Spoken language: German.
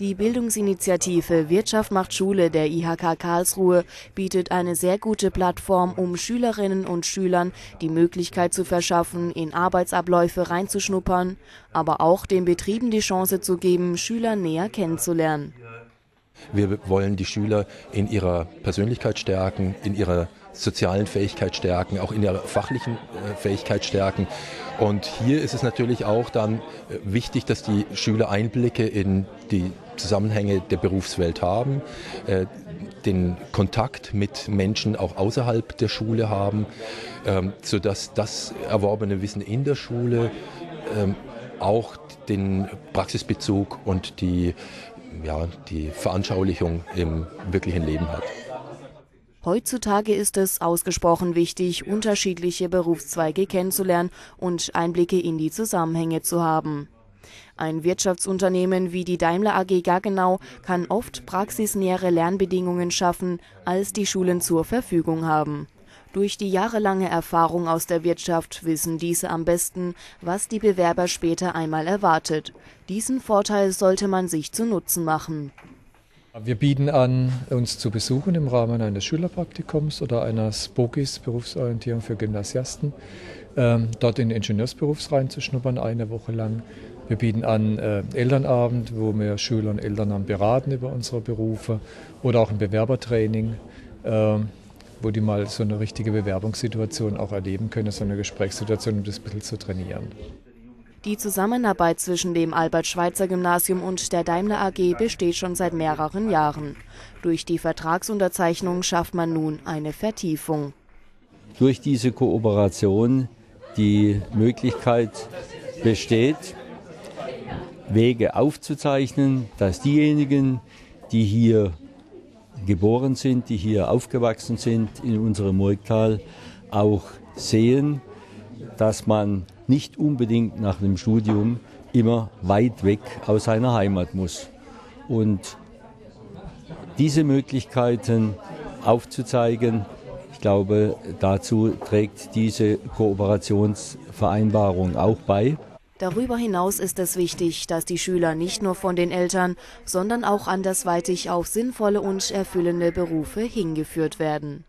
Die Bildungsinitiative Wirtschaft macht Schule der IHK Karlsruhe bietet eine sehr gute Plattform, um Schülerinnen und Schülern die Möglichkeit zu verschaffen, in Arbeitsabläufe reinzuschnuppern, aber auch den Betrieben die Chance zu geben, Schüler näher kennenzulernen. Wir wollen die Schüler in ihrer Persönlichkeit stärken, in ihrer sozialen Fähigkeit stärken, auch in ihrer fachlichen äh, Fähigkeit stärken. Und hier ist es natürlich auch dann äh, wichtig, dass die Schüler Einblicke in die Zusammenhänge der Berufswelt haben, äh, den Kontakt mit Menschen auch außerhalb der Schule haben, ähm, sodass das erworbene Wissen in der Schule ähm, auch den Praxisbezug und die, ja, die Veranschaulichung im wirklichen Leben hat. Heutzutage ist es ausgesprochen wichtig, unterschiedliche Berufszweige kennenzulernen und Einblicke in die Zusammenhänge zu haben. Ein Wirtschaftsunternehmen wie die Daimler AG Gaggenau kann oft praxisnähere Lernbedingungen schaffen, als die Schulen zur Verfügung haben. Durch die jahrelange Erfahrung aus der Wirtschaft wissen diese am besten, was die Bewerber später einmal erwartet. Diesen Vorteil sollte man sich zu Nutzen machen. Wir bieten an, uns zu besuchen im Rahmen eines Schülerpraktikums oder einer SPOGIS, Berufsorientierung für Gymnasiasten, ähm, dort in den Ingenieursberufs reinzuschnuppern, eine Woche lang. Wir bieten an äh, Elternabend, wo wir Schüler und Eltern beraten über unsere Berufe oder auch ein Bewerbertraining, äh, wo die mal so eine richtige Bewerbungssituation auch erleben können, so eine Gesprächssituation, um das ein bisschen zu trainieren. Die Zusammenarbeit zwischen dem Albert-Schweitzer-Gymnasium und der Daimler AG besteht schon seit mehreren Jahren. Durch die Vertragsunterzeichnung schafft man nun eine Vertiefung. Durch diese Kooperation die Möglichkeit besteht, Wege aufzuzeichnen, dass diejenigen, die hier geboren sind, die hier aufgewachsen sind in unserem Murgtal, auch sehen, dass man nicht unbedingt nach dem Studium immer weit weg aus seiner Heimat muss. Und diese Möglichkeiten aufzuzeigen, ich glaube, dazu trägt diese Kooperationsvereinbarung auch bei. Darüber hinaus ist es wichtig, dass die Schüler nicht nur von den Eltern, sondern auch andersweitig auf sinnvolle und erfüllende Berufe hingeführt werden.